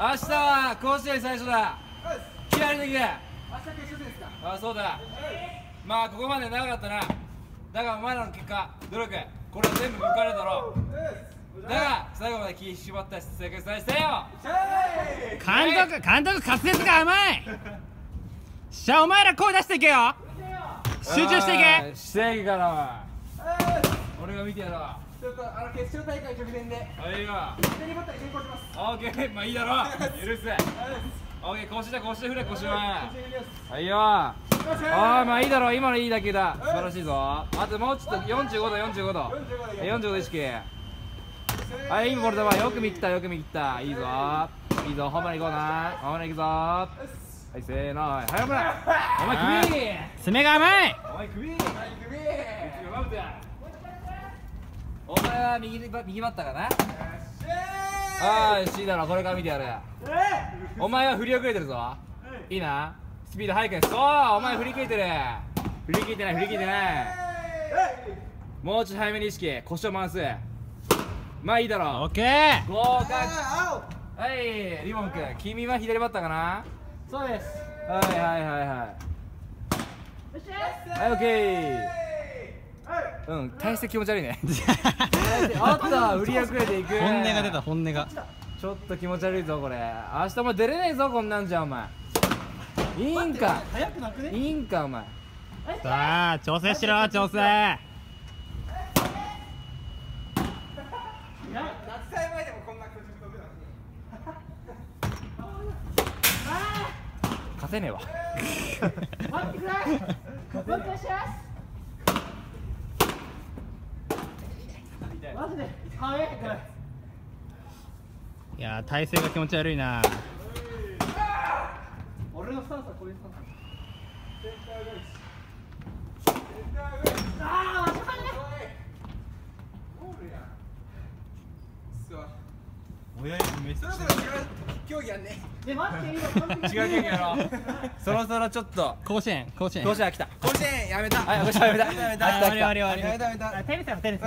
明日は甲子園最初だ。気合いできる明日決勝戦ですか？あそうだ。まあここまで長かったな。だがお前らの結果努力これは全部報われるだろ。うだが最後まで気縛った正解さえせよ。監督監督滑舌が甘い。しゃあお前ら声出していけよ。集中していけ。していけからお前俺が見てやろうちょっとあの決勝大会直前で。はいよ手にバッターに転向します。オーケー。まあいいだろ。う許す。オーケー。腰だ腰で振れ腰ははい。よああまあいいだろ。う今のいい打球だ。素晴らしいぞ。あともうちょっと45度45度。45度意識。はいいいボールだわよく見切ったよく見切った。いいぞ。いいぞ。ホームラン行こうな。ホームラン行くぞ。はいせーの。はいホームランお前首。爪が甘い。お前首お前は右バ右バッターかな？ああしいだろこれから見てやる。お前は振り遅れてるぞ。い。いな？スピード速くそうお前振り切れてる。振り切ってない振り切ってない。もうちょっと早めに意識。腰を回す。まあいいだろう。オッケー！合格。はいリボン君君は左バッターかな？そうです。はいはいはいはい。はいオッケーうん体勢気持ち悪いね。あった振り遅れていく。本音が出た本音が。ちょっと気持ち悪いぞこれ。明日も出れないぞこんなんじゃお前。いいんか？早くなくね。いいんかお前。さあ調整しろ調整。夏祭前でもこんな空中飛ぶのに。勝てねえわ待ってください。お願いします。マジで早いから。いやー体勢が気持ち悪いな俺のスタンスはこういうスタンスああ、ゴールやんくそ親指めっちそろそろ違う競技やんねえ、待って、今完璧違う競技やろうそろそろちょっと甲子園甲子園甲子園来た甲子園やめたはい甲子園やめたやめたあ来た来た終わり終わり終わりやめたやめたテニスやろテニス